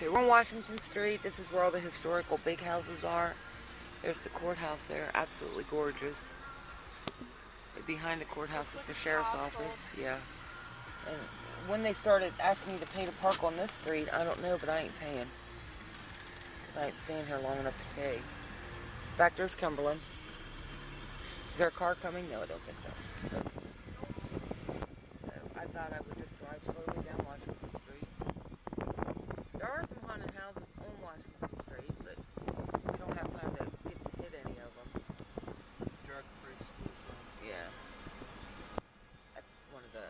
Okay, we're on Washington Street. This is where all the historical big houses are. There's the courthouse there, absolutely gorgeous. Behind the courthouse is the sheriff's office. Yeah. And when they started asking me to pay to park on this street, I don't know, but I ain't paying. 'Cause I ain't staying here long enough to pay. Back there's Cumberland. Is there a car coming? No, I don't think so. So I thought I would just drive slowly down Washington Street. There are some haunted houses on Washington Street, but we don't have time to get to hit any of them. Drug-free school zone. Yeah. That's one of the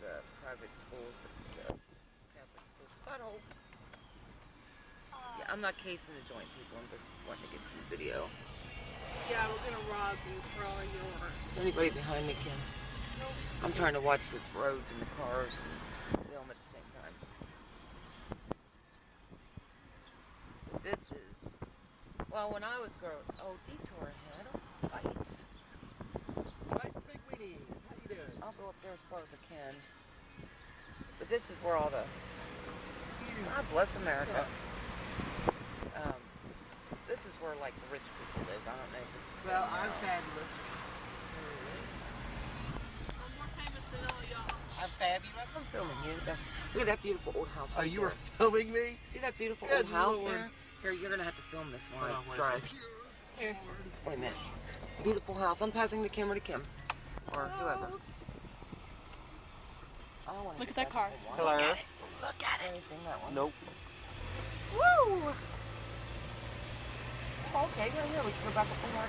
the private schools, the Catholic schools. Butthole. Oh, yeah, I'm not casing the joint people. I'm just wanting to get some video. Yeah, we're gonna rob you for all your. Is anybody behind me, Kim? Nope. I'm trying to watch the roads and the cars and film at the same time. This is, well, when I was growing, oh, detour ahead, oh, lights. Nice big weenie. How you doing? I'll go up there as far as I can. But this is where all the, God bless America. Um, this is where like the rich people live. I don't know if it's the Well, same I'm fabulous. I'm more famous than all y'all. I'm fabulous. I'm filming you. That's, look at that beautiful old house. Oh, right you were filming me? See that beautiful Good old house Lord. there? Here, you're gonna have to film this while Hold I wait drive. Here. Wait a minute. Beautiful house. I'm passing the camera to Kim. Or whoever. I don't wanna Look at that car. Hello. Look at it. Look at it. Anything that one. Nope. Woo! Oh, okay, right here. We can go back up the mark.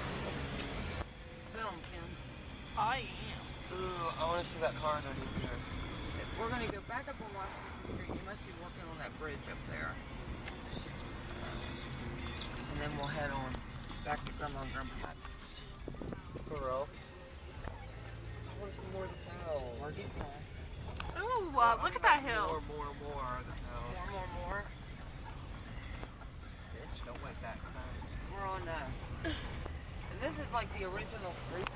Film, Kim. I am. Ugh, I want to see that car underneath here. We're gonna go back up on Washington Street. You must be working on that bridge up there. So, and then we'll head on back to Grandma and Grandpa's. For real? I want to see more of the town. We're getting there. Ooh, look at that hill. more, more of the town. More, more, more. Bitch, don't wait that fast. We're on, uh, and this is like the original street